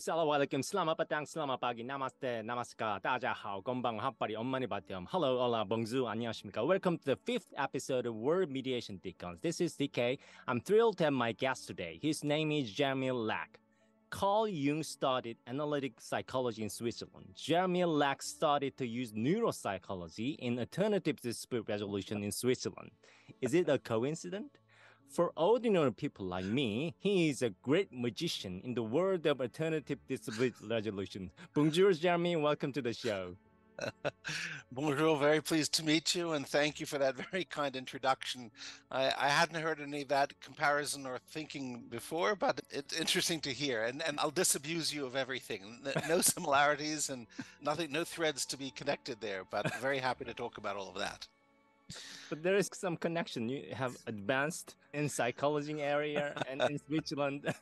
Hello, Assalamualaikum, Selamat petang, Selamat pagi, Namaste, Namaskar. 大家好, konbanwa, hapari, omani batyam. Hello, hola, bonjour, annyeonghaseyo. Welcome to the fifth episode of World Mediation Deacons. This is DK. I'm thrilled to have my guest today. His name is Jeremy Lack. Carl Jung studied analytic psychology in Switzerland. Jeremy Lack started to use neuropsychology in alternative dispute resolution in Switzerland. Is it a coincidence? For ordinary people like me, he is a great magician in the world of alternative dispute resolution. Bonjour, Jeremy. Welcome to the show. Bonjour, very pleased to meet you, and thank you for that very kind introduction. I, I, hadn't heard any of that comparison or thinking before, but it's interesting to hear. And, and I'll disabuse you of everything. No similarities and nothing, no threads to be connected there, but very happy to talk about all of that but there is some connection. You have advanced in psychology area and in Switzerland.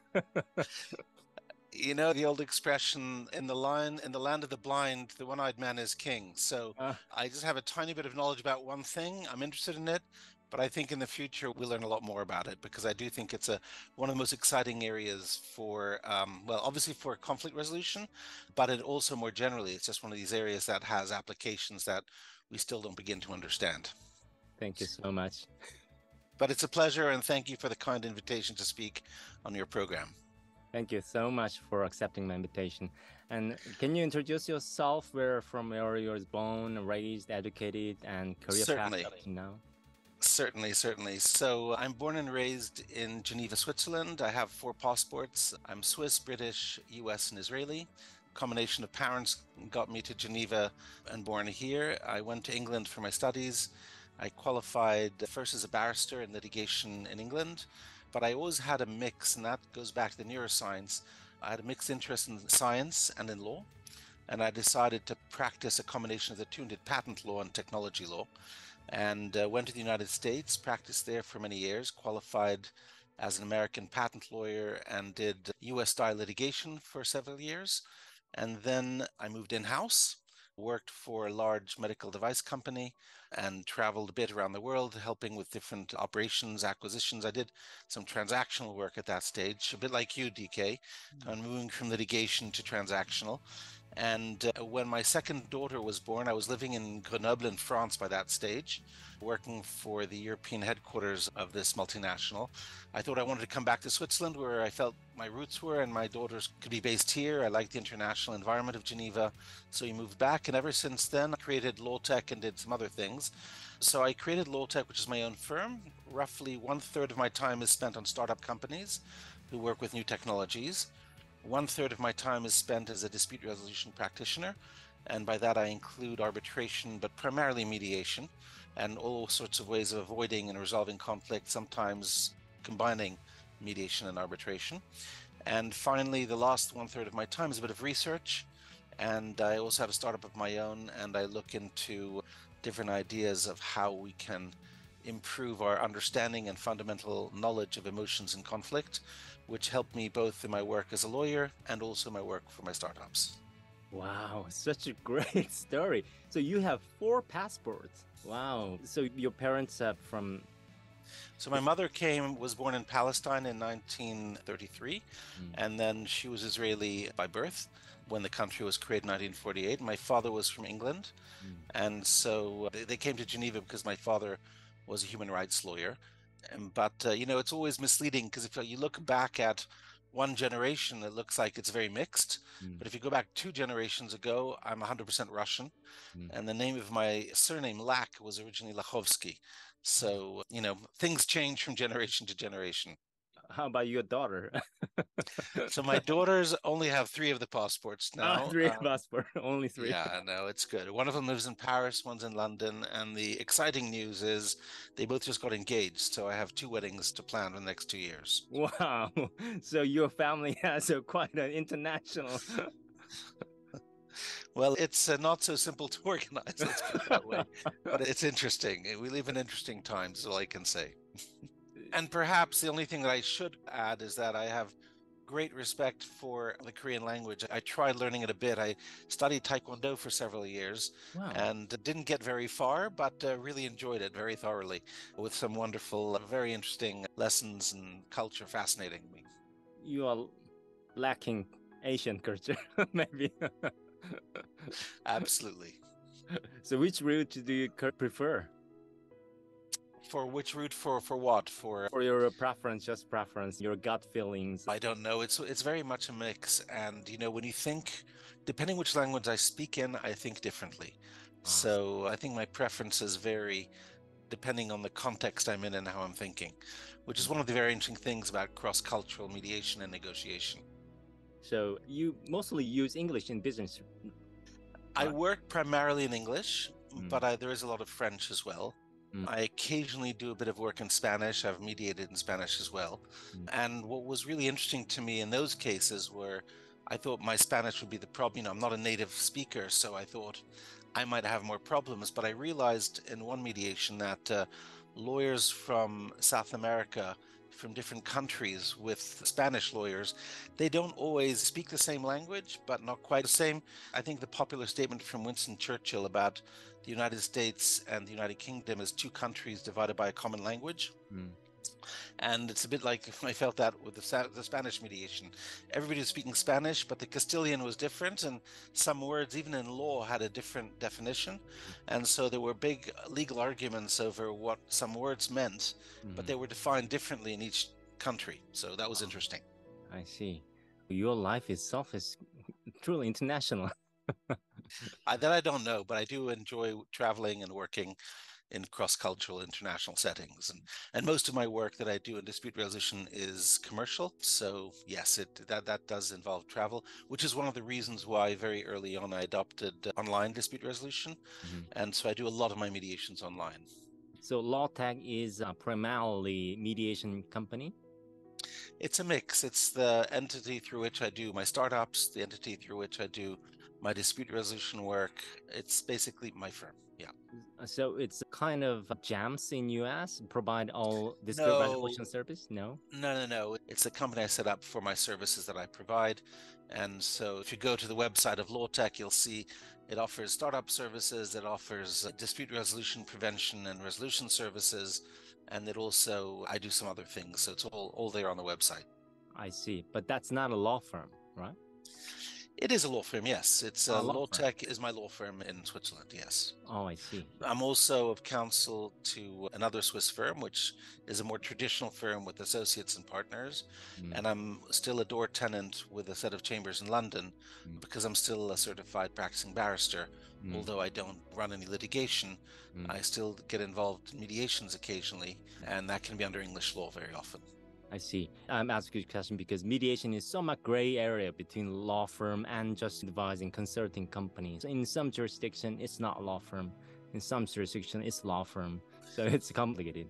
you know the old expression in the line in the land of the blind the one-eyed man is king so uh, i just have a tiny bit of knowledge about one thing i'm interested in it but i think in the future we'll learn a lot more about it because i do think it's a one of the most exciting areas for um, well obviously for conflict resolution but it also more generally it's just one of these areas that has applications that we still don't begin to understand Thank you so much. But it's a pleasure, and thank you for the kind invitation to speak on your program. Thank you so much for accepting my invitation. And can you introduce yourself? Where from where you were born, raised, educated, and career certainly. path now? Certainly, certainly. So I'm born and raised in Geneva, Switzerland. I have four passports. I'm Swiss, British, US, and Israeli. Combination of parents got me to Geneva and born here. I went to England for my studies I qualified first as a barrister in litigation in England, but I always had a mix, and that goes back to the neuroscience. I had a mixed interest in science and in law, and I decided to practice a combination of the two and did patent law and technology law. And uh, went to the United States, practiced there for many years, qualified as an American patent lawyer, and did US style litigation for several years. And then I moved in house worked for a large medical device company and traveled a bit around the world helping with different operations acquisitions i did some transactional work at that stage a bit like you dk mm-hmm. on moving from litigation to transactional and uh, when my second daughter was born, I was living in Grenoble in France by that stage, working for the European headquarters of this multinational. I thought I wanted to come back to Switzerland where I felt my roots were and my daughters could be based here. I liked the international environment of Geneva. So we moved back. And ever since then, I created Lawtech and did some other things. So I created Lawtech, which is my own firm. Roughly one third of my time is spent on startup companies who work with new technologies. One third of my time is spent as a dispute resolution practitioner, and by that I include arbitration, but primarily mediation, and all sorts of ways of avoiding and resolving conflict, sometimes combining mediation and arbitration. And finally, the last one third of my time is a bit of research, and I also have a startup of my own, and I look into different ideas of how we can improve our understanding and fundamental knowledge of emotions and conflict, which helped me both in my work as a lawyer and also my work for my startups. Wow, such a great story. So you have four passports. Wow. So your parents are from so my mother came was born in Palestine in 1933 mm. and then she was Israeli by birth when the country was created in 1948. My father was from England. Mm. And so they came to Geneva because my father was a human rights lawyer. But, uh, you know, it's always misleading because if you look back at one generation, it looks like it's very mixed. Mm. But if you go back two generations ago, I'm 100% Russian. Mm. And the name of my surname, Lack, was originally Lachovsky. So, you know, things change from generation to generation how about your daughter? so my daughters only have three of the passports ah, now. Oh, three um, passport, only three. Yeah, no, it's good. One of them lives in Paris, one's in London, and the exciting news is they both just got engaged. So I have two weddings to plan in the next two years. Wow! So your family has a quite an international. Well, it's uh, not so simple to organize, let's put it that way. but it's interesting. We live in interesting times, is all I can say. And perhaps the only thing that I should add is that I have great respect for the Korean language. I tried learning it a bit. I studied Taekwondo for several years Wow. and didn't get very far, but uh, really enjoyed it very thoroughly with some wonderful, uh, very interesting lessons and culture fascinating me. you are lacking Asian culture, maybe. Absolutely. so, which route do you prefer For which route? For for what? For for your preference? Just preference, your gut feelings. I don't know. It's it's very much a mix, and you know when you think, depending which language I speak in, I think differently. Ah. So I think my preferences vary depending on the context I'm in and how I'm thinking, which is one of the very interesting things about cross-cultural mediation and negotiation. So, you mostly use English in business. I work primarily in English, Mm. but I, there is a lot of French as well. Mm. I occasionally do a bit of work in Spanish. I've mediated in Spanish as well. Mm. And what was really interesting to me in those cases were I thought my Spanish would be the problem. You know, I'm not a native speaker, so I thought I might have more problems. But I realized in one mediation that uh, lawyers from South America, from different countries with Spanish lawyers, they don't always speak the same language, but not quite the same. I think the popular statement from Winston Churchill about the United States and the United Kingdom as two countries divided by a common language. Mm. And it's a bit like I felt that with the, the Spanish mediation. Everybody was speaking Spanish, but the Castilian was different, and some words, even in law, had a different definition. And so there were big legal arguments over what some words meant, but Mhm. they were defined differently in each country. So that was interesting. I see. Your life itself is truly international. I, that I don't know, but I do enjoy traveling and working in cross-cultural international settings and and most of my work that I do in dispute resolution is commercial so yes it that that does involve travel which is one of the reasons why very early on I adopted online dispute resolution Mhm. and so I do a lot of my mediations online So LawTech is uh, primarily mediation company. it's a mix it's the entity through which I do my startups the entity through which I do my dispute resolution work it's basically my firm yeah Uh, So it's kind of JAMS in US provide all dispute No. resolution service. No. No, no, no. It's a company I set up for my services that I provide. And so if you go to the website of LawTech, you'll see it offers startup services, it offers uh, dispute resolution prevention and resolution services, and it also I do some other things. So it's all all there on the website. I see. But that's not a law firm, right? It is a law firm, yes. It's A uh, law firm. LawTech is my law firm in Switzerland, yes. Oh, I see. I'm also of counsel to another Swiss firm, which is a more traditional firm with associates and partners. Mm. And I'm still a door tenant with a set of chambers in London Mm. because I'm still a certified practicing barrister. Mm. Although I don't run any litigation, Mm. I still get involved in mediations occasionally, and that can be under English law very often. I see. I'm asking a question because mediation is so much gray area between law firm and just advising consulting companies. In some jurisdiction, it's not a law firm. In some jurisdiction, it's law firm. So it's complicated.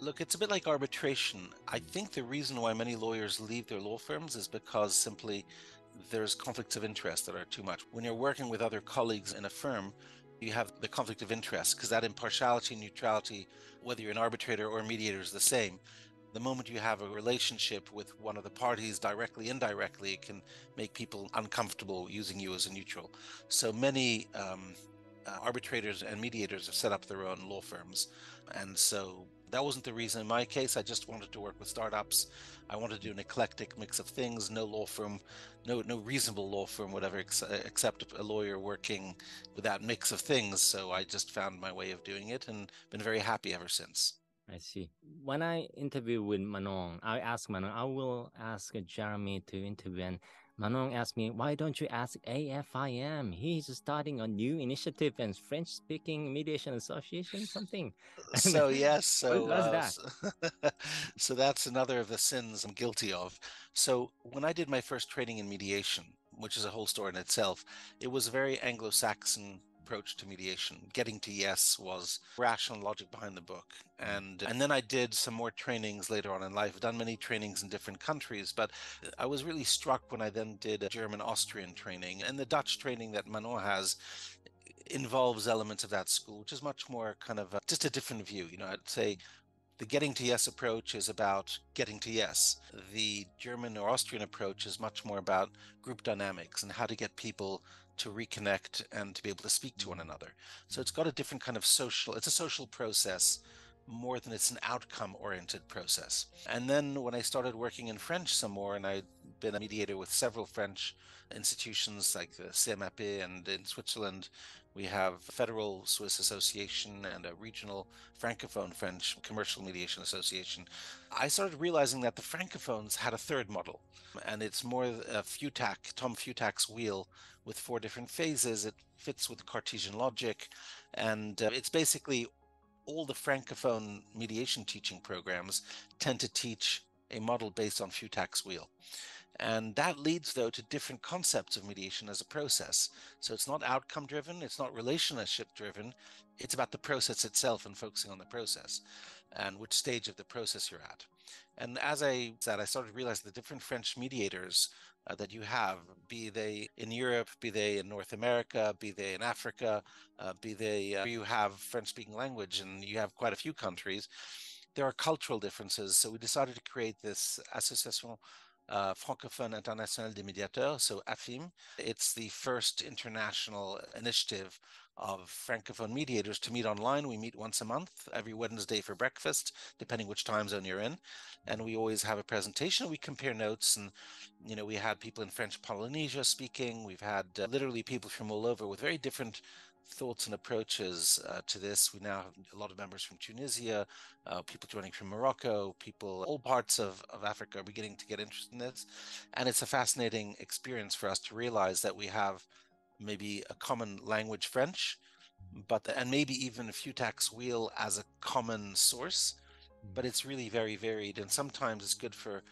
Look, it's a bit like arbitration. I think the reason why many lawyers leave their law firms is because simply there's conflicts of interest that are too much. When you're working with other colleagues in a firm, you have the conflict of interest because that impartiality neutrality, whether you're an arbitrator or a mediator, is the same. The moment you have a relationship with one of the parties directly, indirectly, it can make people uncomfortable using you as a neutral. So many um, uh, arbitrators and mediators have set up their own law firms. And so that wasn't the reason in my case. I just wanted to work with startups. I wanted to do an eclectic mix of things. No law firm, no no reasonable law firm would ever ex- accept a lawyer working with that mix of things. So I just found my way of doing it and been very happy ever since. I see. When I interview with Manon, I ask Manon, I will ask Jeremy to interview. And Manon asked me, why don't you ask AFIM? He's starting a new initiative and French speaking mediation association, something. so yes so uh, that? so that's another of the sins i'm guilty of so when i did my first training in mediation which is a whole story in itself it was a very anglo-saxon approach to mediation getting to yes was rational logic behind the book and and then i did some more trainings later on in life i've done many trainings in different countries but i was really struck when i then did a german austrian training and the dutch training that manon has involves elements of that school, which is much more kind of a, just a different view. You know, I'd say The getting to yes approach is about getting to yes. The German or Austrian approach is much more about group dynamics and how to get people to reconnect and to be able to speak to one mm-hmm. another. So it's got a different kind of social, it's a social process more than it's an outcome oriented process. And then when I started working in French some more, and I'd been a mediator with several French institutions like the CMAP and in Switzerland, we have Federal Swiss Association and a regional Francophone French Commercial Mediation Association. I started realizing that the Francophones had a third model, and it's more a Fiutak, Tom Fiutak's wheel with four different phases. It fits with Cartesian logic, and uh, it's basically all the Francophone mediation teaching programs tend to teach a model based on Fiutak's wheel. And that leads, though, to different concepts of mediation as a process. So it's not outcome driven, it's not relationship driven, it's about the process itself and focusing on the process and which stage of the process you're at. And as I said, I started to realize the different French mediators uh, that you have, be they in Europe, be they in North America, be they in Africa, uh, be they uh, you have French speaking language and you have quite a few countries, there are cultural differences. So we decided to create this Association uh, Francophone International des Médiateurs, so AFIM. It's the first international initiative of Francophone mediators to meet online. We meet once a month, every Wednesday for breakfast, depending which time zone you're in. And we always have a presentation. We compare notes, and you know, we had people in French Polynesia speaking. We've had uh, literally people from all over with very different thoughts and approaches uh, to this. We now have a lot of members from Tunisia, uh, people joining from Morocco, people, all parts of, of Africa are beginning to get interested in this. And it's a fascinating experience for us to realize that we have maybe a common language, French, but and maybe even a Fiutak's wheel as a common source, but it's really very varied. And sometimes it's good for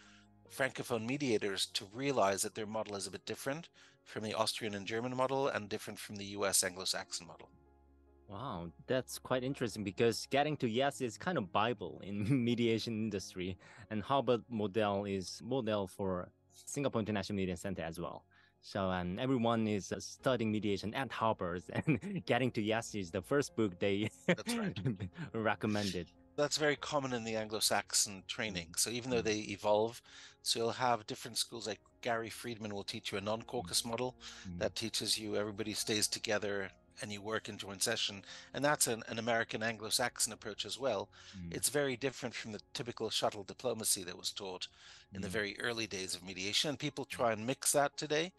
Francophone mediators to realize that their model is a bit different from the Austrian and German model and different from the US Anglo Saxon model. Wow, that's quite interesting because getting to yes is kind of Bible in mediation industry, and Harvard model is model for Singapore International Mediation Center as well. So um, everyone is uh, studying mediation at Harvard and getting to yes is the first book they right. recommended. That's very common in the Anglo-Saxon training. So even though mm. they evolve, so you'll have different schools like Gary Friedman will teach you a non-caucus mm. model mm. that teaches you everybody stays together and you work in joint session. And that's an, an American Anglo-Saxon approach as well. Mm. It's very different from the typical shuttle diplomacy that was taught in mm. the very early days of mediation. And people try and mix that today.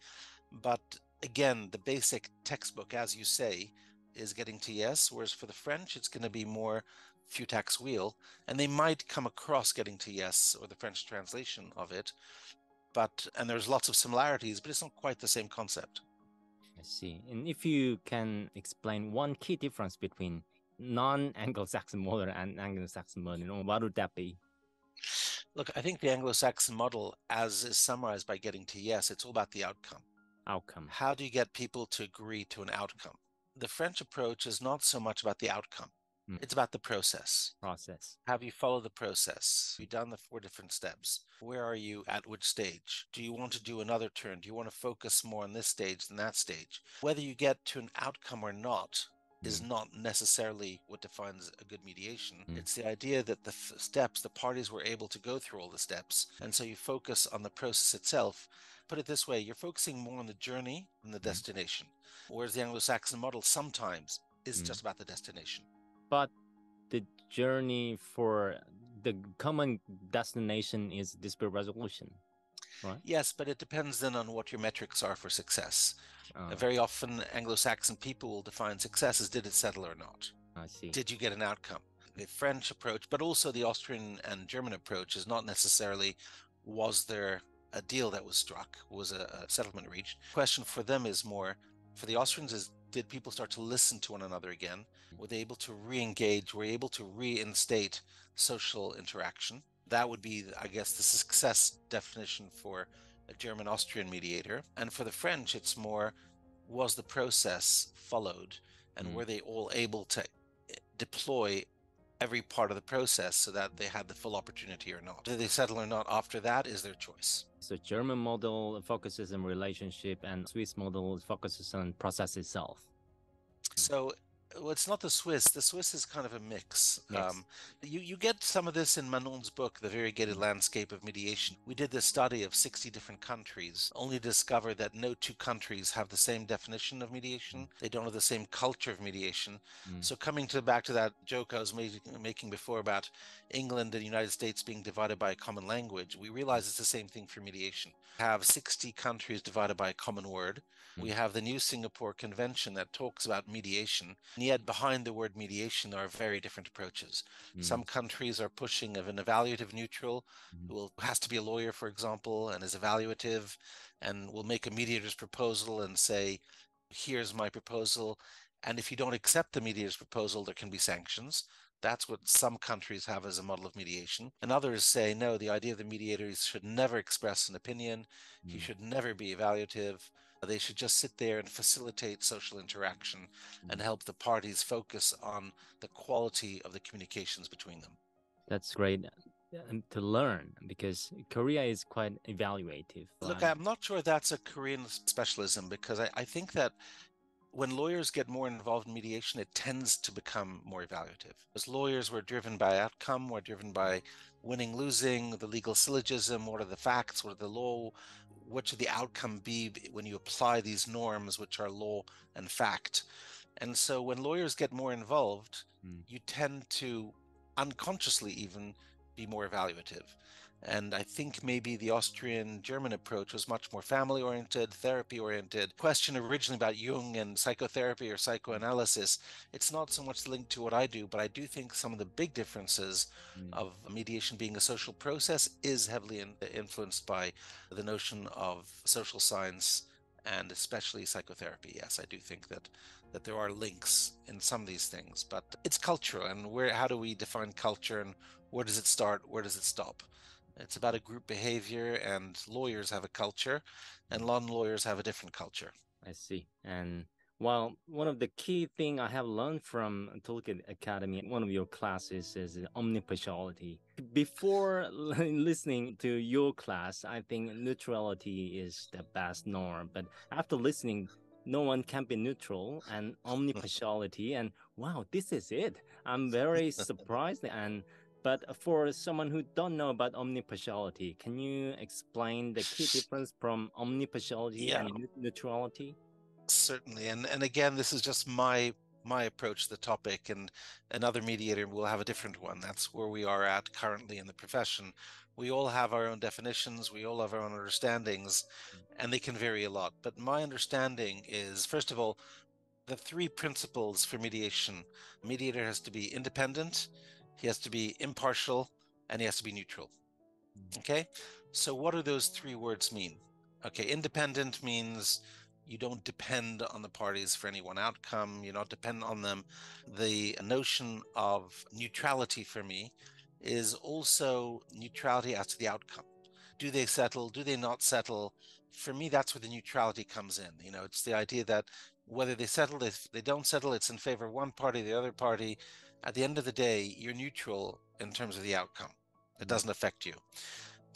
But again, the basic textbook, as you say, is getting to yes, whereas for the French, it's going to be more Fiutak's wheel, and they might come across getting to yes or the French translation of it, but and there's lots of similarities, but it's not quite the same concept. I see. And if you can explain one key difference between non-Anglo-Saxon model and Anglo-Saxon model, what would that be? Look, I think the Anglo-Saxon model, as is summarized by getting to yes, it's all about the outcome. Outcome. How do you get people to agree to an outcome? The French approach is not so much about the outcome. Mm. It's about the process. Process. Have you followed the process? You've you done the four different steps? Where are you at which stage? Do you want to do another turn? Do you want to focus more on this stage than that stage? Whether you get to an outcome or not is mm. not necessarily what defines a good mediation. Mm. It's the idea that the f- steps, the parties were able to go through all the steps. And so you focus on the process itself. Put it this way you're focusing more on the journey than the mm. destination. Whereas the Anglo Saxon model sometimes is mm. just about the destination but the journey for the common destination is dispute resolution right? Yes but it depends then on what your metrics are for success. Uh, very often anglo-saxon people will define success as did it settle or not. I see. Did you get an outcome? The french approach but also the austrian and german approach is not necessarily was there a deal that was struck? Was a, a settlement reached? Question for them is more for the austrians is did people start to listen to one another again? Were they able to re engage? Were able to reinstate social interaction? That would be, I guess, the success definition for a German Austrian mediator. And for the French, it's more was the process followed? And mm. were they all able to eh, deploy every part of the process so that they had the full opportunity or not. Did they settle or not after that is their choice. So German model focuses on relationship and Swiss model focuses on process itself. So well, it's not the Swiss. The Swiss is kind of a mix. Mix. Um, you you get some of this in Manon's book, The Variegated Landscape of Mediation. We did this study of 60 different countries, only to discover that no two countries have the same definition of mediation. They don't have the same culture of mediation. Mm. So coming to back to that joke I was ma- making before about England and the United States being divided by a common language, we realize it's the same thing for mediation. We have 60 countries divided by a common word. We have the new Singapore Convention that talks about mediation, and yet behind the word mediation are very different approaches. Mm. Some countries are pushing of an evaluative neutral, Mhm. who will, has to be a lawyer, for example, and is evaluative, and will make a mediator's proposal and say, "Here's my proposal," and if you don't accept the mediator's proposal, there can be sanctions. That's what some countries have as a model of mediation. And others say, no, the idea of the mediator should never express an opinion. He Mm. should never be evaluative. They should just sit there and facilitate social interaction and Mm. help the parties focus on the quality of the communications between them. That's great uh, to learn because Korea is quite evaluative. Look, Uh, I'm not sure that's a Korean specialism because I, I think that when lawyers get more involved in mediation, it tends to become more evaluative. As lawyers, we're driven by outcome, we're driven by winning, losing, the legal syllogism, what are the facts, what are the law, what should the outcome be when you apply these norms, which are law and fact. And so when lawyers get more involved, Mm. you tend to unconsciously even be more evaluative. And I think maybe the Austrian German approach was much more family oriented, therapy oriented. Question originally about Jung and psychotherapy or psychoanalysis, it's not so much linked to what I do, but I do think some of the big differences Mm. of mediation being a social process is heavily in, influenced by the notion of social science and especially psychotherapy. Yes, I do think that that there are links in some of these things, but it's cultural and where how do we define culture and where does it start, where does it stop? It's about a group behavior and lawyers have a culture and non-lawyers have a different culture. I see. And well, one of the key thing I have learned from Toolkit Academy, one of your classes is omnipartiality. Before listening to your class, I think neutrality is the best norm. But after listening, no one can be neutral and omnipartiality. And wow, this is it. I'm very surprised. And but for someone who don't know about omnipartiality, can you explain the key difference from omnipartiality Yeah. and neutrality? Certainly, and and again, this is just my my approach to the topic, and another mediator will have a different one. That's where we are at currently in the profession. We all have our own definitions, we all have our own understandings, mm. and they can vary a lot. But my understanding is, first of all, the three principles for mediation: mediator has to be independent, he has to be impartial, and he has to be neutral. Mm. Okay, so what do those three words mean? Okay, independent means you don't depend on the parties for any one outcome. You're not dependent on them. The notion of neutrality for me is also neutrality as to the outcome. Do they settle? Do they not settle? For me that's where the neutrality comes in. You know it's the idea that whether they settle if they don't settle it's in favor of one party the other party at the end of the day you're neutral in terms of the outcome it doesn't affect you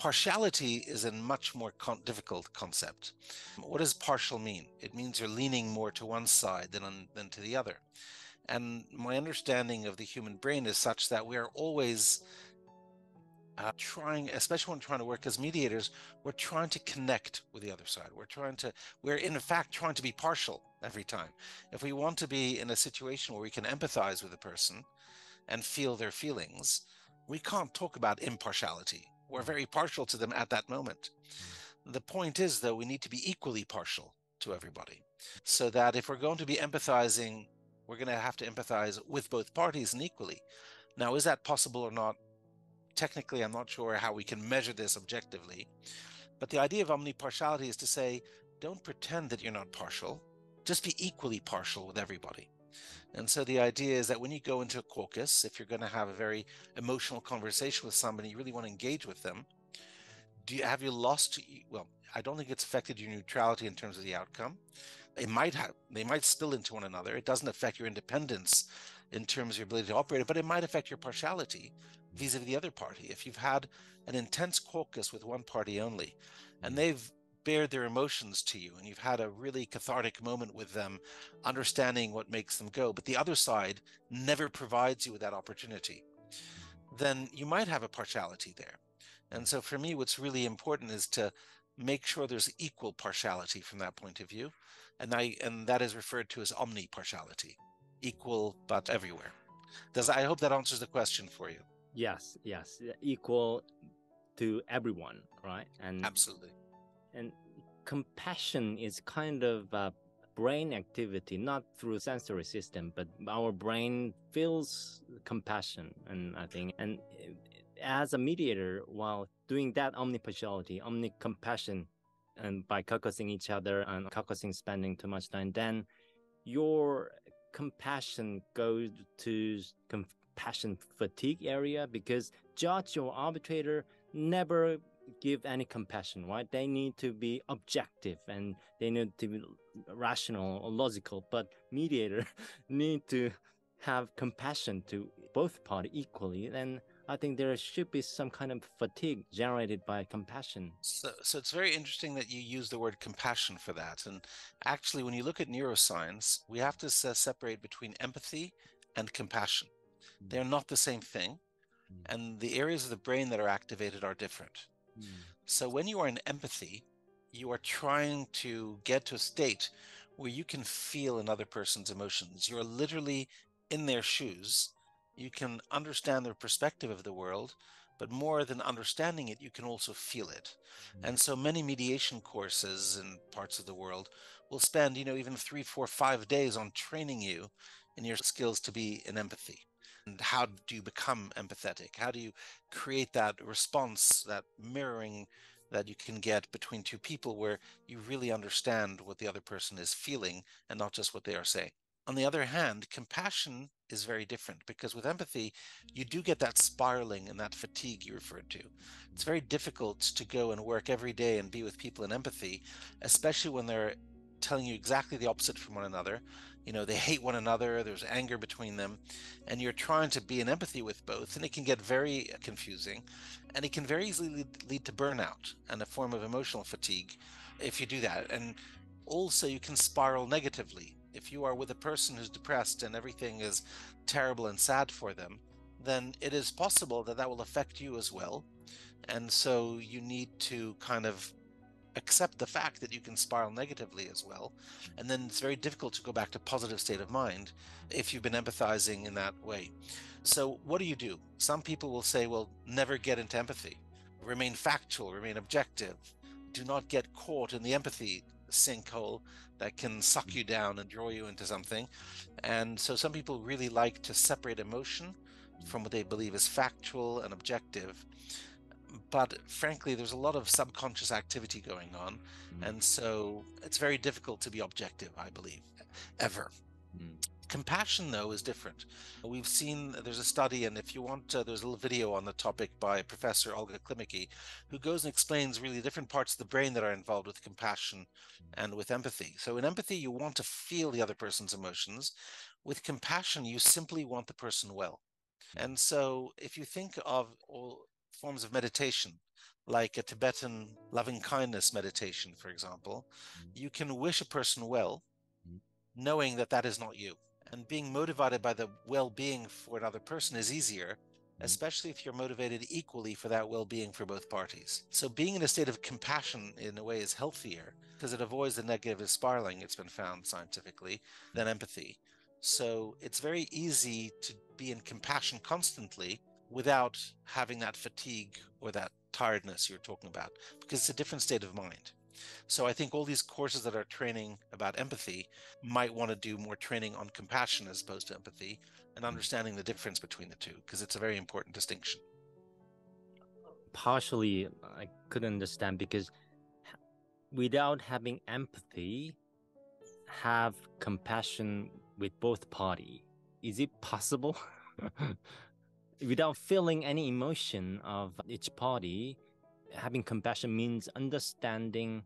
partiality is a much more con- difficult concept. What does partial mean? It means you're leaning more to one side than on, than to the other. And my understanding of the human brain is such that we are always uh, trying, especially when trying to work as mediators, we're trying to connect with the other side. We're trying to, we're in fact trying to be partial every time. If we want to be in a situation where we can empathize with a person and feel their feelings, we can't talk about impartiality. We're very partial to them at that moment. The point is, though, we need to be equally partial to everybody so that if we're going to be empathizing, we're going to have to empathize with both parties and equally. Now, is that possible or not? Technically, I'm not sure how we can measure this objectively. But the idea of omnipartiality is to say, don't pretend that you're not partial, just be equally partial with everybody. And so the idea is that when you go into a caucus, if you're going to have a very emotional conversation with somebody, you really want to engage with them. Do you have you lost? Well, I don't think it's affected your neutrality in terms of the outcome. It might have. They might spill into one another. It doesn't affect your independence in terms of your ability to operate, but it might affect your partiality vis-a-vis the other party. If you've had an intense caucus with one party only, and mm-hmm. they've bared their emotions to you and you've had a really cathartic moment with them, understanding what makes them go, but the other side never provides you with that opportunity, then you might have a partiality there. And so for me, what's really important is to make sure there's equal partiality from that point of view. And I and that is referred to as omni-partiality, equal but everywhere. Does I hope that answers the question for you. Yes, yes, equal to everyone, right? And absolutely. And compassion is kind of a brain activity, not through sensory system, but our brain feels compassion, and I think, and as a mediator, while doing that omnipartiality, omni-compassion, and by caucusing each other and caucusing spending too much time, then your compassion goes to compassion fatigue area because judge or arbitrator never give any compassion, right? They need to be objective and they need to be rational or logical, but mediator need to have compassion to both parties equally. And I think there should be some kind of fatigue generated by compassion. So, so it's very interesting that you use the word compassion for that. And actually, when you look at neuroscience, we have to separate between empathy and compassion. Mm. They're not the same thing. Mm. And the areas of the brain that are activated are different. Mm. So when you are in empathy, you are trying to get to a state where you can feel another person's emotions. You're literally in their shoes you can understand their perspective of the world, but more than understanding it, you can also feel it. Mm-hmm. And so many mediation courses in parts of the world will spend, you know, even three, four, five days on training you in your skills to be in empathy. And how do you become empathetic? How do you create that response, that mirroring that you can get between two people where you really understand what the other person is feeling and not just what they are saying? On the other hand, compassion is very different because with empathy, you do get mm. that spiraling and that fatigue you referred to. It's very difficult to go and work every day and be with people in empathy, especially when they're telling you exactly the opposite from one another. You know, they hate one another, there's anger between them, and you're trying to be in empathy with both, and it can get very confusing, and it can very easily lead, lead to burnout and a form of emotional fatigue if you do that. And also, you can spiral negatively if you are with a person who's depressed and everything is terrible and sad for them, then it is possible that that will affect you as well. And so you need to kind of accept the fact that you can spiral negatively as well. And then it's very difficult to go back to positive state of mind if you've been empathizing in that way. So what do you do? Some people will say, well, never get into empathy. Remain factual, remain objective. Do not get caught in the empathy sinkhole that can suck you down and draw you into something. And so some people really like to separate emotion from what they believe is factual and objective. But frankly, there's a lot of subconscious activity going on. Mm. And so it's very difficult to be objective, I believe, ever. Mm. Compassion, though, is different. We've seen there's a study, and if you want, uh, there's a little video on the topic by Professor Olga Klimecki, who goes and explains really different parts of the brain that are involved with compassion and with empathy. So, in empathy, you want to feel the other person's emotions. With compassion, you simply want the person well. And so, if you think of all forms of meditation, like a Tibetan loving kindness meditation, for example, you can wish a person well, knowing that that is not you and being motivated by the well-being for another person is easier mm-hmm. especially if you're motivated equally for that well-being for both parties. So being in a state of compassion in a way is healthier because it avoids the negative spiraling it's been found scientifically than empathy. So it's very easy to be in compassion constantly without having that fatigue or that tiredness you're talking about because it's a different state of mind so I think all these courses that are training about empathy might want to do more training on compassion as opposed to empathy and mm. understanding the difference between the two because it's a very important distinction. Partially, I couldn't understand because without having empathy, have compassion with both party. Is it possible? without feeling any emotion of each party, having compassion means understanding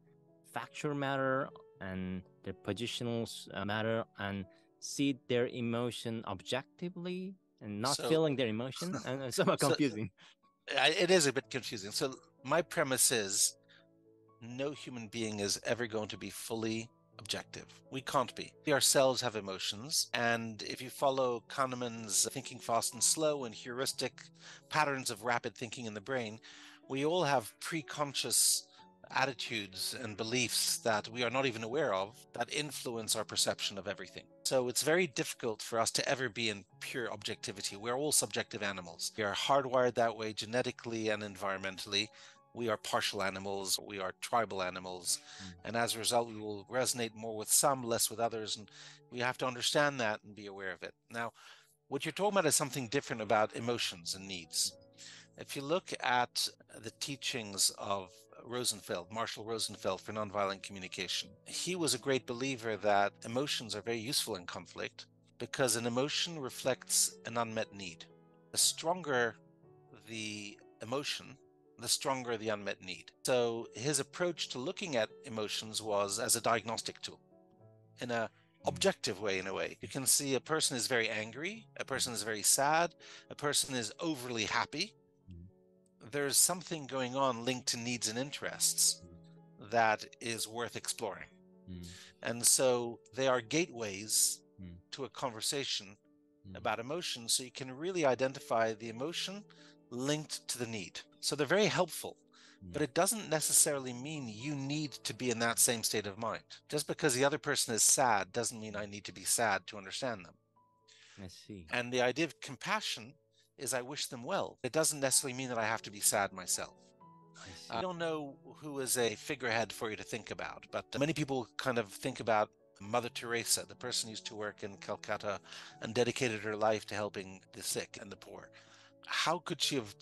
factual matter and their positional uh, matter and see their emotion objectively and not so, feeling their emotion and, and somewhat confusing so, it is a bit confusing so my premise is no human being is ever going to be fully objective. We can't be. We ourselves have emotions, and if you follow Kahneman's thinking fast and slow and heuristic patterns of rapid thinking in the brain, we all have pre-conscious attitudes and beliefs that we are not even aware of that influence our perception of everything. So it's very difficult for us to ever be in pure objectivity. We're all subjective animals. We are hardwired that way genetically and environmentally we are partial animals, we are tribal animals, mm. and as a result, we will resonate more with some, less with others, and we have to understand that and be aware of it. Now, what you're talking about is something different about emotions and needs. If you look at the teachings of Rosenberg, Marshall Rosenberg for nonviolent communication, he was a great believer that emotions are very useful in conflict because an emotion reflects an unmet need. The stronger the emotion, the stronger the unmet need. So his approach to looking at emotions was as a diagnostic tool in a objective way in a way you can see a person is very angry a person is very sad a person is overly happy there's something going on linked to needs and interests that is worth exploring mm. and so they are gateways mm. to a conversation mm. about emotion so you can really identify the emotion linked to the need. So they're very helpful, but it doesn't necessarily mean you need to be in that same state of mind. Just because the other person is sad doesn't mean I need to be sad to understand them. I see. And the idea of compassion is I wish them well. It doesn't necessarily mean that I have to be sad myself. I, I don't know who is a figurehead for you to think about, but many people kind of think about Mother Teresa, the person who used to work in Calcutta and dedicated her life to helping the sick and the poor how could she have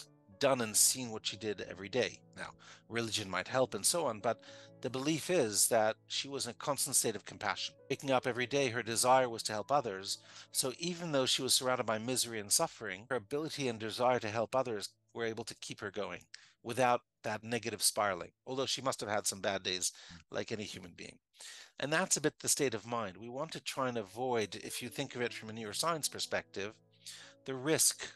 done and seen what she did every day? Now, religion might help and so on, but the belief is that she was in a constant state of compassion. Waking up every day, her desire was to help others. So even though she was surrounded by misery and suffering, her ability and desire to help others were able to keep her going without that negative spiraling, although she must have had some bad days like any human being. And that's a bit the state of mind. We want to try and avoid, if you think of it from a neuroscience perspective, the risk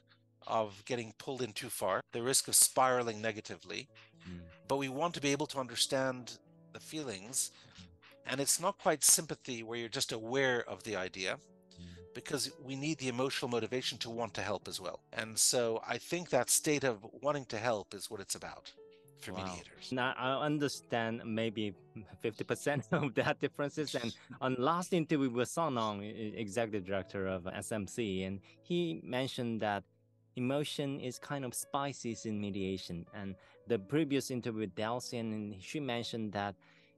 of getting pulled in too far, the risk of spiraling negatively. Mm. But we want to be able to understand the feelings. And it's not quite sympathy where you're just aware of the idea, mm. because we need the emotional motivation to want to help as well. And so I think that state of wanting to help is what it's about for wow. mediators. Now I understand maybe 50% of that differences. And on last interview with Song Nong, executive director of SMC, and he mentioned that emotion is kind of spices in mediation. And the previous interview with Delcian, she mentioned that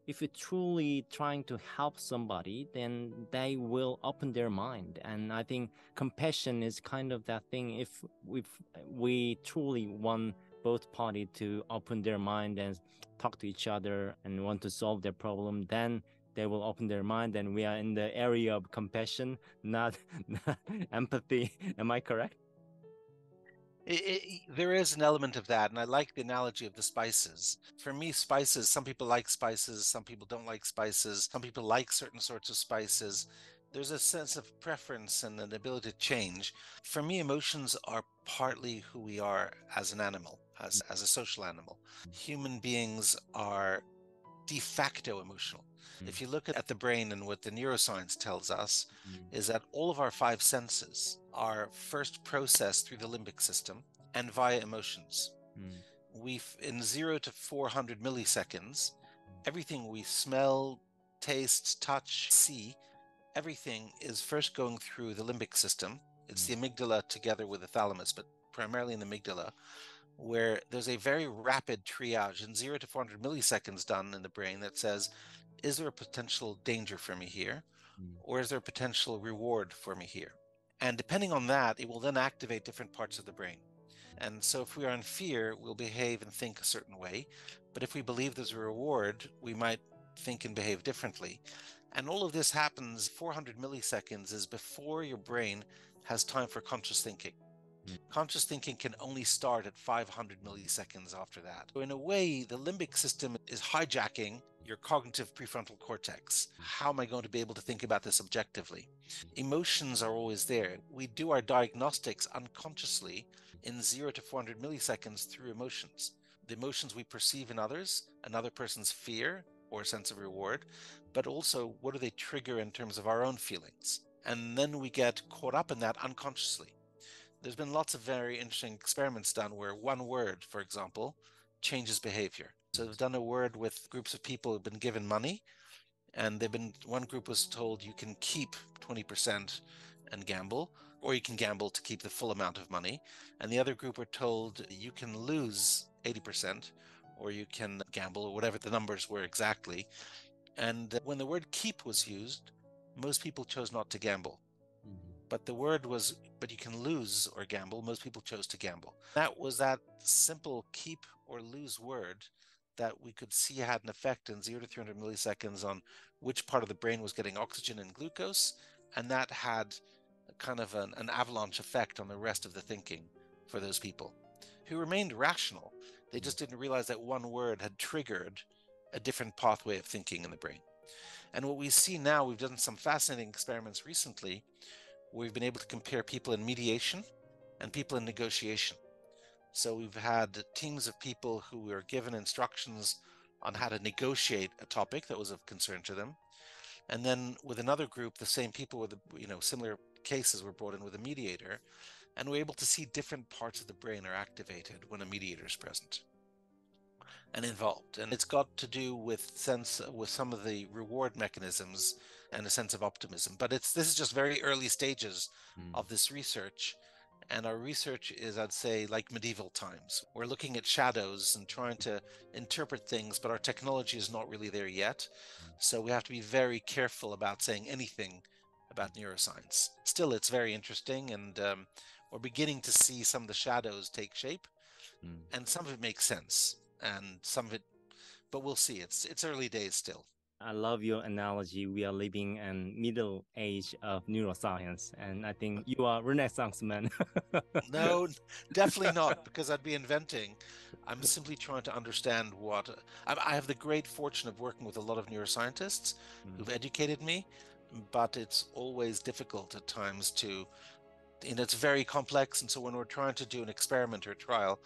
if you're truly trying to help somebody, then they will open their mind. And I think compassion is kind of that thing. If we we truly want both party to open their mind and talk to each other and want to solve their problem, then they will open their mind. And we are in the area of compassion, not, not empathy. Am I correct? It, it, there is an element of that, and I like the analogy of the spices. For me, spices, some people like spices, some people don't like spices, some people like certain sorts of spices. There's a sense of preference and an ability to change. For me, emotions are partly who we are as an animal, as, as a social animal. Human beings are de facto emotional. Mm. If you look at the brain and what the neuroscience tells us, mm. is that all of our five senses are first processed through the limbic system and via emotions. Mm. We, in zero to 400 milliseconds, everything we smell, taste, touch, see, everything is first going through the limbic system. It's the amygdala together with the thalamus, but primarily in the amygdala where there's a very rapid triage in zero to 400 milliseconds done in the brain that says, is there a potential danger for me here? Mm. Or is there a potential reward for me here? And depending on that, it will then activate different parts of the brain. And so if we are in fear, we'll behave and think a certain way. But if we believe there's a reward, we might think and behave differently. And all of this happens 400 milliseconds is before your brain has time for conscious thinking. Mm. Conscious thinking can only start at 500 milliseconds after that. So in a way, the limbic system is hijacking your cognitive prefrontal cortex. How am I going to be able to think about this objectively? Emotions are always there. We do our diagnostics unconsciously in 0 to 400 milliseconds through emotions. the emotions we perceive in others, another person's fear or sense of reward, but also what do they trigger in terms of our own feelings? And then we get caught up in that unconsciously. There's been lots of very interesting experiments done where one word, for example, changes behavior. So they've done a word with groups of people who've been given money, and they've been one group was told you can keep 20% and gamble, or you can gamble to keep the full amount of money. And the other group were told you can lose 80% or you can gamble or whatever the numbers were exactly. And when the word keep was used, most people chose not to gamble. Mm-hmm. But the word was, but you can lose or gamble. Most people chose to gamble. That was that simple keep or lose word that we could see had an effect in 0 to 300 milliseconds on which part of the brain was getting oxygen and glucose. And that had kind of an, an avalanche effect on the rest of the thinking for those people who remained rational. They hmm. just didn't realize that one word had triggered a different pathway of thinking in the brain. And what we see now, we've done some fascinating experiments recently. We've been able to compare people in mediation and people in negotiation. So we've had teams of people who were given instructions on how to negotiate a topic that was of concern to them. And then with another group, the same people with you know similar cases were brought in with a mediator, and we're able to see different parts of the brain are activated when a mediator is present and involved. And it's got to do with sense with some of the reward mechanisms and a sense of optimism. But it's this is just very early stages mm. of this research. And our research is, I'd say, like medieval times. We're looking at shadows and trying to interpret things, but our technology is not really there yet. So we have to be very careful about saying anything about neuroscience. Still, it's very interesting, and um, we're beginning to see some of the shadows take shape, mm. and some of it makes sense, and some of it, but we'll see. It's it's early days still. I love your analogy. We are living in middle age of neuroscience, and I think you are Renaissance man. no, definitely not, because I'd be inventing. I'm simply trying to understand what I have the great fortune of working with a lot of neuroscientists mm. who've educated me, but it's always difficult at times to and it's very complex and so when we're trying to do an experiment or trial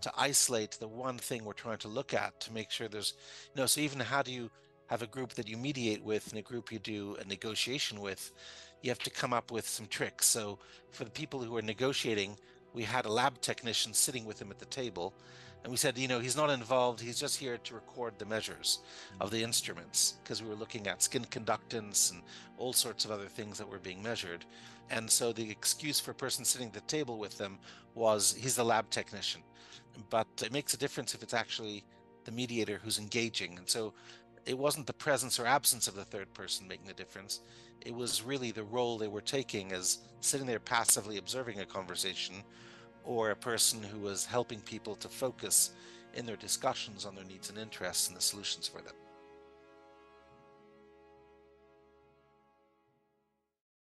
to isolate the one thing we're trying to look at to make sure there's you know so even how do you have a group that you mediate with and a group you do a negotiation with you have to come up with some tricks so for the people who are negotiating we had a lab technician sitting with him at the table and we said, you know, he's not involved. He's just here to record the measures hmm. of the instruments because we were looking at skin conductance and all sorts of other things that were being measured. And so the excuse for a person sitting at the table with them was he's the lab technician. But it makes a difference if it's actually the mediator who's engaging. And so it wasn't the presence or absence of the third person making the difference. It was really the role they were taking as sitting there passively observing a conversation or a person who was helping people to focus in their discussions on their needs and interests and the solutions for them.